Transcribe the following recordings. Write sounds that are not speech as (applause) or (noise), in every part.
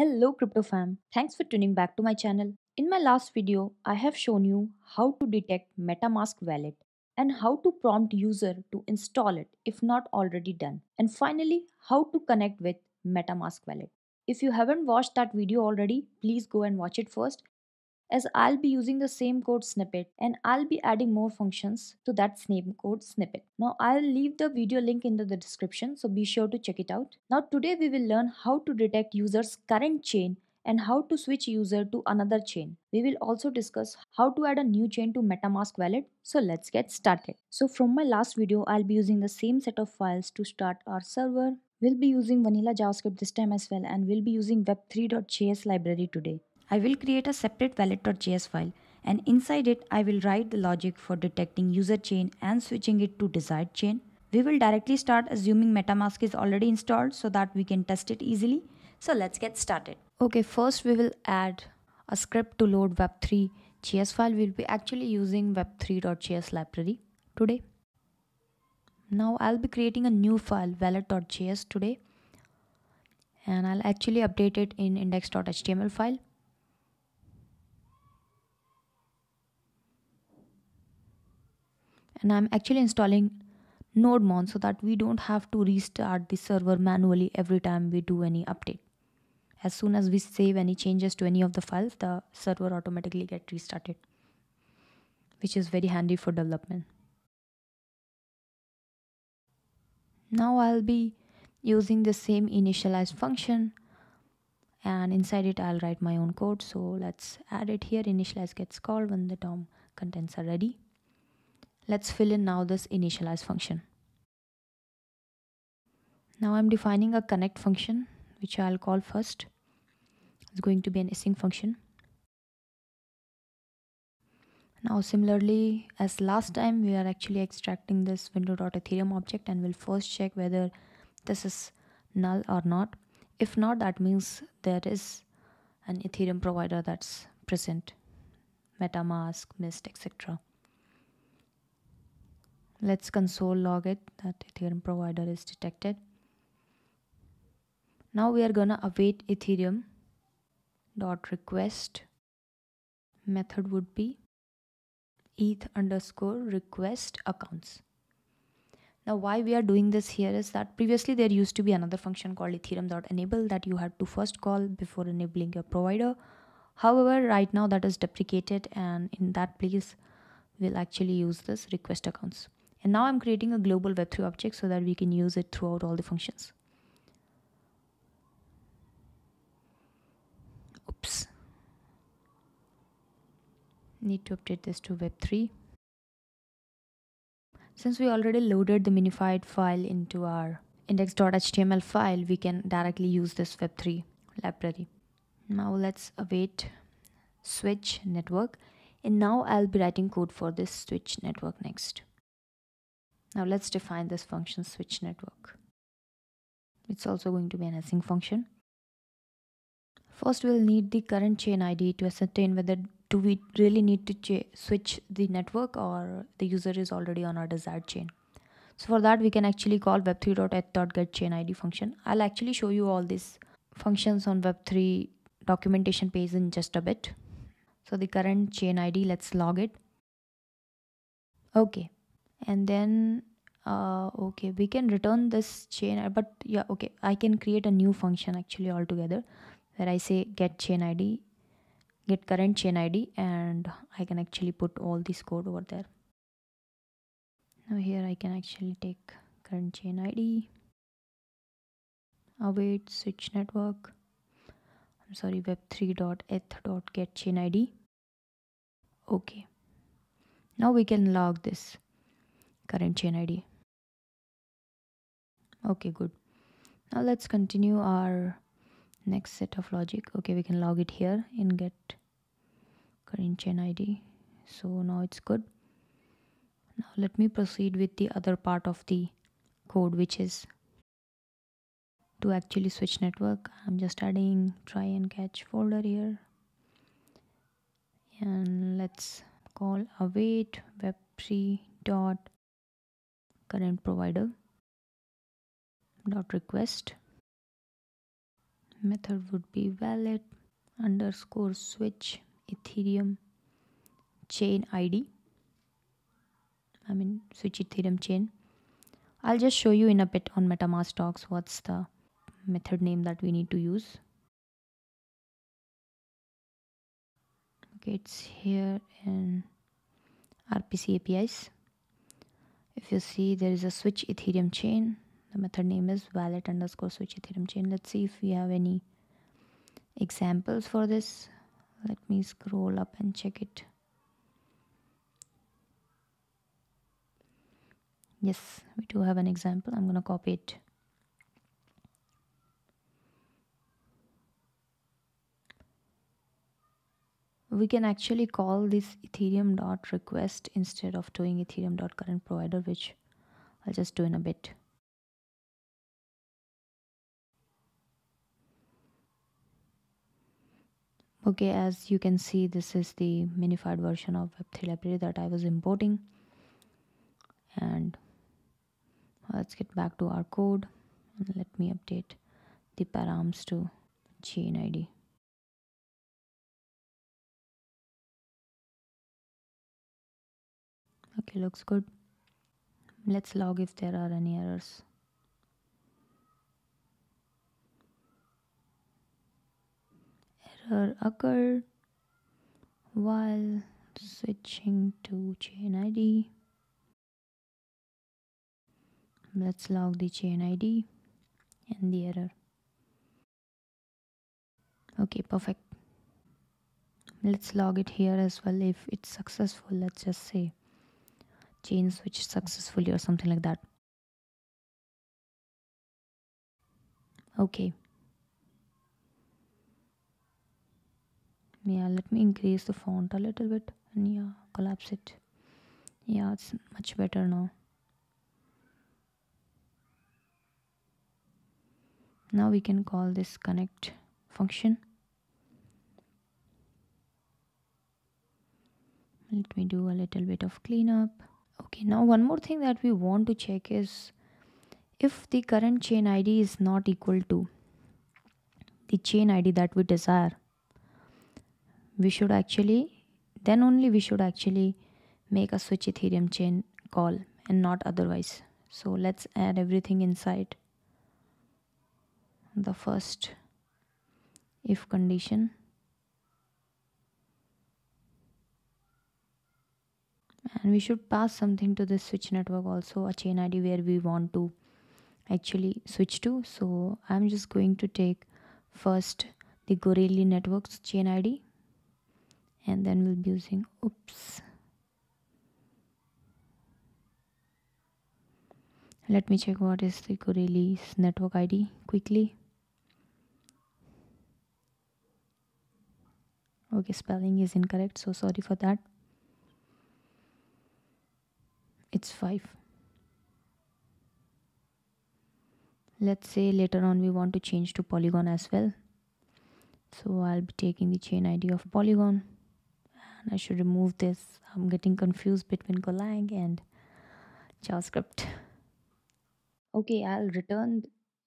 Hello crypto fam. Thanks for tuning back to my channel. In my last video, I have shown you how to detect MetaMask wallet and how to prompt user to install it if not already done. And finally, how to connect with MetaMask wallet. If you haven't watched that video already, please go and watch it first as I'll be using the same code snippet and I'll be adding more functions to that same code snippet. Now I'll leave the video link in the description so be sure to check it out. Now today we will learn how to detect user's current chain and how to switch user to another chain. We will also discuss how to add a new chain to MetaMask wallet. So let's get started. So from my last video, I'll be using the same set of files to start our server. We'll be using vanilla JavaScript this time as well and we'll be using web3.js library today. I will create a separate wallet.js file and inside it I will write the logic for detecting user chain and switching it to desired chain. We will directly start assuming MetaMask is already installed so that we can test it easily. So let's get started. Okay, first we will add a script to load web3 JS file. We'll be actually using web3.js library today. Now I'll be creating a new file wallet.js today and I'll actually update it in index.html file. And I'm actually installing NodeMon so that we don't have to restart the server manually every time we do any update. As soon as we save any changes to any of the files, the server automatically get restarted, which is very handy for development. Now I'll be using the same initialize function and inside it I'll write my own code. So let's add it here. Initialize gets called when the DOM contents are ready. Let's fill in now this initialize function. Now I'm defining a connect function, which I'll call first. It's going to be an async function. Now similarly as last time we are actually extracting this window.ethereum object and we'll first check whether this is null or not. If not that means there is an ethereum provider that's present metamask mist etc let's console log it that ethereum provider is detected. Now we are gonna await ethereum dot request method would be eth underscore request accounts. Now why we are doing this here is that previously there used to be another function called ethereum dot enable that you had to first call before enabling your provider. However right now that is deprecated and in that place we'll actually use this request accounts and now I'm creating a global web3 object so that we can use it throughout all the functions. Oops. Need to update this to web3. Since we already loaded the minified file into our index.html file, we can directly use this web3 library. Now let's await switch network and now I'll be writing code for this switch network next. Now let's define this function switch network. It's also going to be an async function. First, we'll need the current chain ID to ascertain whether do we really need to switch the network or the user is already on our desired chain. So for that, we can actually call web3.eth.get chain ID function. I'll actually show you all these functions on web3 documentation page in just a bit. So the current chain ID, let's log it. Okay, and then uh, okay we can return this chain but yeah okay i can create a new function actually altogether where i say get chain id get current chain id and i can actually put all this code over there. Now here i can actually take current chain id await switch network. I'm sorry web3.eth.get chain id okay. Now we can log this current chain id okay good. Now let's continue our next set of logic. Okay we can log it here in get current chain id so now it's good. Now let me proceed with the other part of the code which is to actually switch network. I'm just adding try and catch folder here. And let's call await web3 dot current provider. Dot request. Method would be wallet underscore switch ethereum chain id i mean switch ethereum chain. I'll just show you in a bit on metamask docs what's the method name that we need to use. Okay it's here in rpc apis if you see there is a switch ethereum chain. The method name is wallet underscore switch ethereum chain. Let's see if we have any examples for this. Let me scroll up and check it. Yes we do have an example. I'm gonna copy it we can actually call this ethereum dot request instead of doing ethereum dot current provider which i'll just do in a bit. Okay as you can see this is the minified version of web3 library that i was importing. And let's get back to our code and let me update the params to chain id okay looks good let's log if there are any errors error occurred while switching to chain ID. Let's log the chain ID and the error. Okay, perfect. Let's log it here as well if it's successful. Let's just say chain switch successfully or something like that. Okay. yeah let me increase the font a little bit. And yeah collapse it. Yeah it's much better now. Now we can call this connect function. Let me do a little bit of cleanup okay now one more thing that we want to check is if the current chain id is not equal to the chain id that we desire we should actually then only we should actually make a switch ethereum chain call and not otherwise. So let's add everything inside the first if condition and we should pass something to this switch network also a chain id where we want to actually switch to. So i'm just going to take first the Goerli networks chain id and then we'll be using oops. Let me check what is the Goerli's network ID quickly. Okay spelling is incorrect so sorry for that it's 5 let's say later on we want to change to polygon as well so I'll be taking the chain ID of polygon and I should remove this. I'm getting confused between Golang and JavaScript. Okay, I'll return,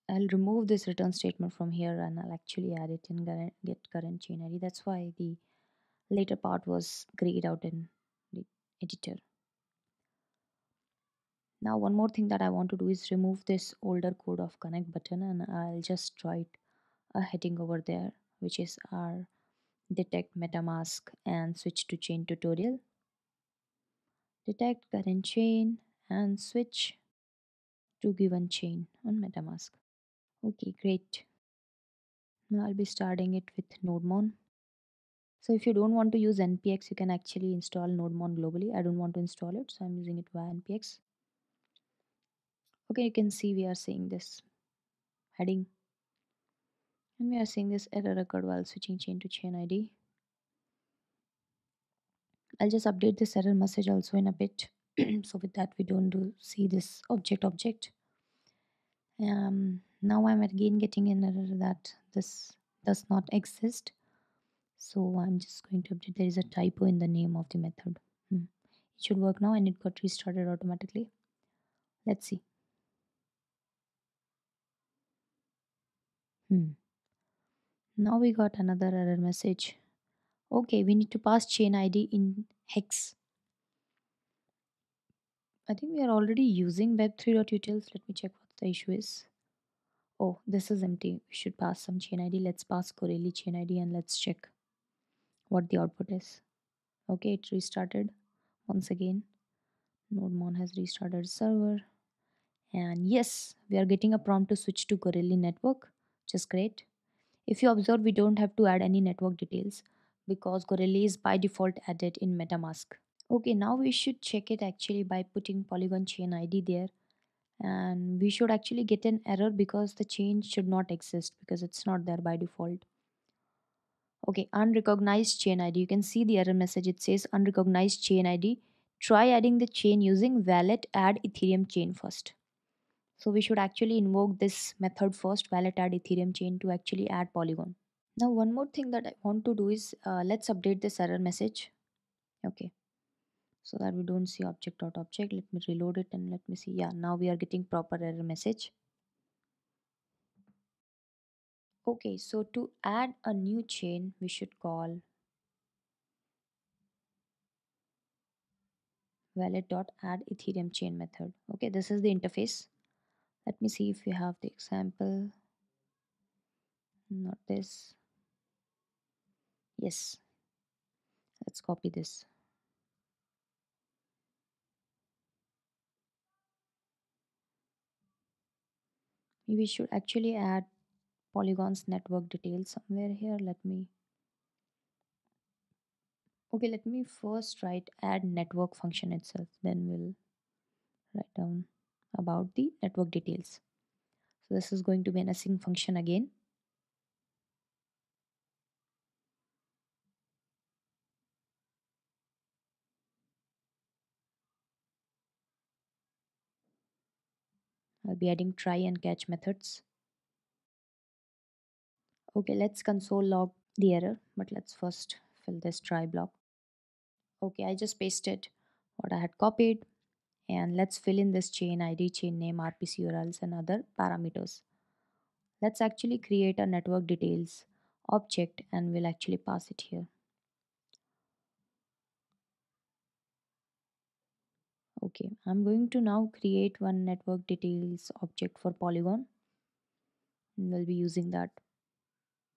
I'll remove this return statement from here and I'll actually add it in get current chain ID. That's why the later part was grayed out in the editor. Now one more thing that I want to do is remove this older code of connect button and I'll just write a heading over there which is our detect metamask and switch to chain tutorial. Detect current chain and switch to given chain on metamask. Okay great. Now i'll be starting it with nodemon. So if you don't want to use npx you can actually install nodemon globally. I don't want to install it so i'm using it via npx okay you can see we are seeing this heading and we are seeing this error occurred while switching chain to chain ID. I'll just update this error message also in a bit. (clears throat) so with that we don't do see this object object. Um, now I'm again getting an error that this does not exist. So I'm just going to update there is a typo in the name of the method. Hmm. It should work now and it got restarted automatically. Let's see. Hmm Now we got another error message. Okay, we need to pass chain ID in hex. I think we are already using web3.utils. Let me check what the issue is. Oh, this is empty. We should pass some chain ID. Let's pass Goerli chain ID and let's check what the output is. Okay, it restarted once again. NodeMon has restarted server. And yes, we are getting a prompt to switch to Goerli network, which is great. If you observe, we don't have to add any network details because Goerli is by default added in MetaMask. Okay, now we should check it actually by putting Polygon chain ID there. And we should actually get an error because the chain should not exist because it's not there by default. Okay, unrecognized chain ID. You can see the error message. It says unrecognized chain ID. Try adding the chain using wallet add Ethereum chain first. So we should actually invoke this method first, wallet add Ethereum chain to actually add Polygon. Now one more thing that I want to do is uh, let's update this error message. Okay, so that we don't see object dot object. Let me reload it and let me see. Yeah, now we are getting proper error message. Okay, so to add a new chain, we should call wallet dot add Ethereum chain method. Okay, this is the interface. Let me see if we have the example. Not this. Yes. Let's copy this. We should actually add Polygon's network details somewhere here. Let me okay let me first write add network function itself then we'll write down about the network details. So this is going to be an async function again. I'll be adding try and catch methods. Okay let's console log the error but let's first fill this try block. Okay I just pasted what I had copied and let's fill in this chain ID chain name RPC URLs and other parameters. Let's actually create a network details object and we'll actually pass it here. Okay i'm going to now create one network details object for polygon. We'll be using that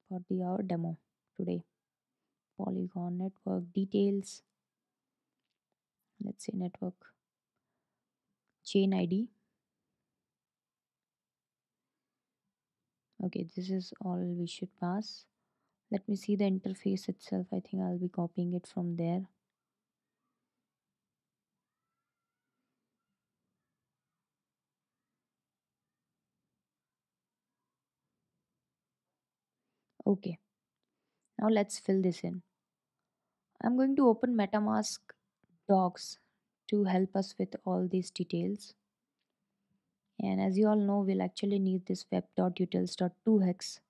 for the our demo today. Polygon network details. Let's say network chain id okay this is all we should pass. Let me see the interface itself. I think i'll be copying it from there. Okay. Now let's fill this in. I'm going to open metamask docs to help us with all these details. And as you all know we'll actually need this web.utils.2 hex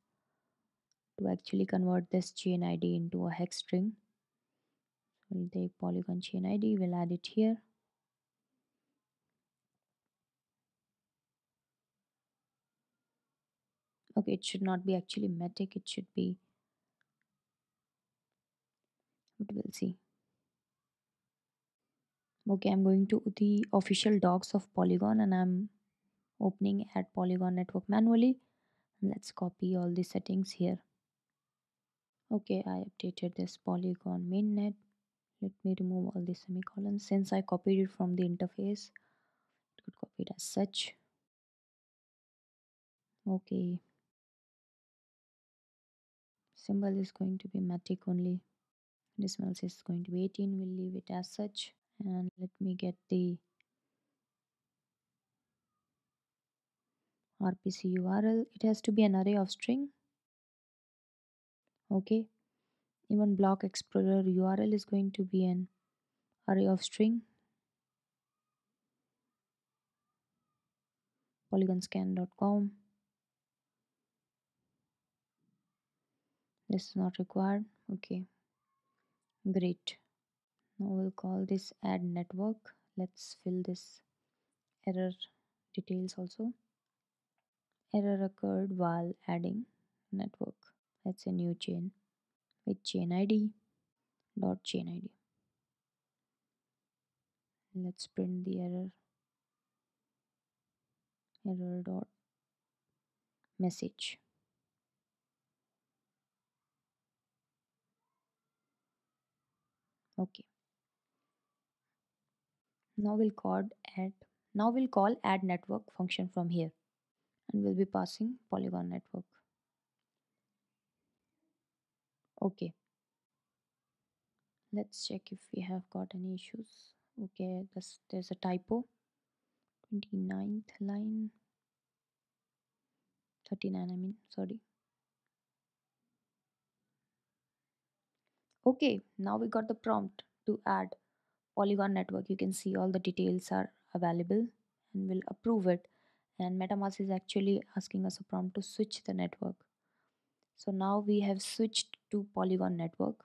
to actually convert this chain id into a hex string. We'll take polygon chain id we'll add it here. Okay it should not be actually metic it should be but we'll see okay i'm going to the official docs of polygon and i'm opening at polygon network manually. Let's copy all the settings here. Okay i updated this polygon mainnet. Let me remove all the semicolons. Since i copied it from the interface it could copy it as such. Okay. Symbol is going to be matic only. Decimals is going to be 18 we'll leave it as such and let me get the rpc url it has to be an array of string. Okay. Even block explorer url is going to be an array of string. Polygonscan.com this is not required. Okay. Great now we'll call this add network. Let's fill this error details also. Error occurred while adding network. Let's say new chain with chain id dot chain id let's print the error. Error dot message. Okay now we'll call add now we'll call add network function from here. And we'll be passing polygon network. Okay. Let's check if we have got any issues. Okay this there's a typo. 29th line. 39 I mean sorry. Okay now we got the prompt to add polygon network you can see all the details are available and we'll approve it. And metamask is actually asking us a prompt to switch the network. So now we have switched to polygon network.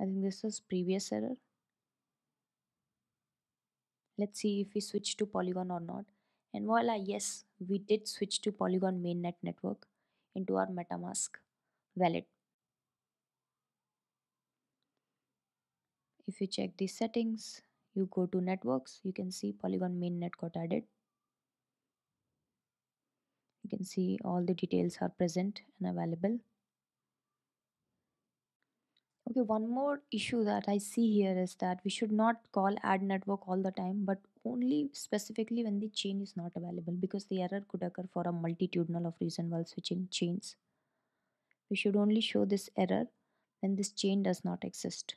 I think this is previous error. Let's see if we switch to polygon or not. And voila yes we did switch to polygon mainnet network into our metamask wallet if you check the settings you go to networks you can see polygon mainnet got added. You can see all the details are present and available. Okay one more issue that i see here is that we should not call add network all the time but only specifically when the chain is not available because the error could occur for a multitudinal of reason while switching chains. We should only show this error when this chain does not exist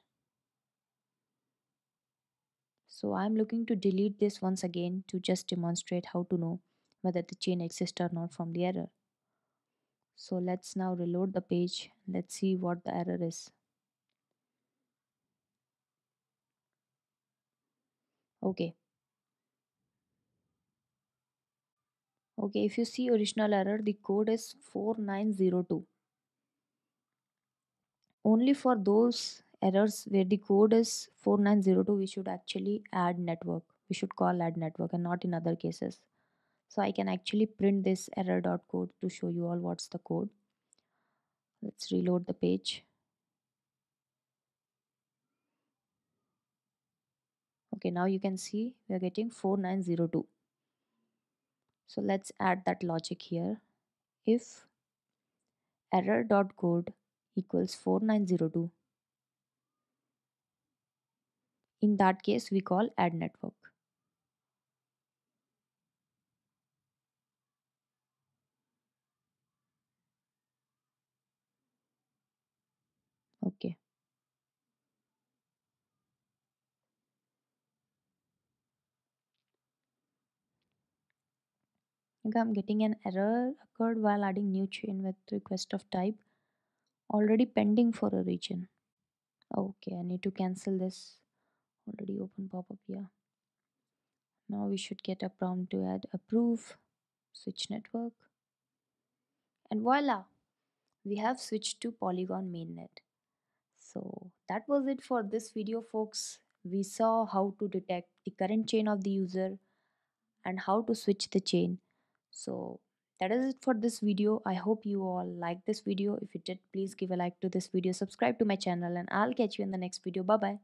so i'm looking to delete this once again to just demonstrate how to know whether the chain exists or not from the error. So let's now reload the page. Let's see what the error is. Okay. Okay if you see original error the code is 4902 only for those errors where the code is 4902 we should actually add network. We should call add network and not in other cases. So i can actually print this error dot code to show you all what's the code. Let's reload the page. Okay now you can see we are getting 4902 so let's add that logic here. If error dot code equals 4902 in that case we call add network okay Okay, I'm getting an error occurred while adding new chain with request of type already pending for a region. Okay, I need to cancel this. Already open pop-up, yeah. Now we should get a prompt to add approve, switch network. And voila, we have switched to Polygon mainnet. So that was it for this video folks. We saw how to detect the current chain of the user and how to switch the chain so that is it for this video i hope you all like this video if you did please give a like to this video subscribe to my channel and i'll catch you in the next video bye bye